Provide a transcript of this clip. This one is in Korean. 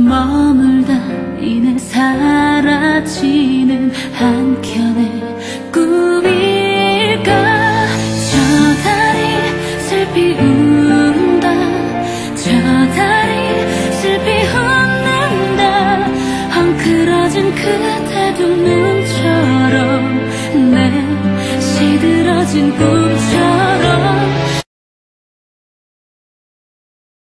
머물다 이내 사라지는 한켠의 꿈일까 저 달이 슬피 운다 저 달이 슬피 웃는다 헝클어진 그대 두 눈처럼 내 시들어진 꿈처.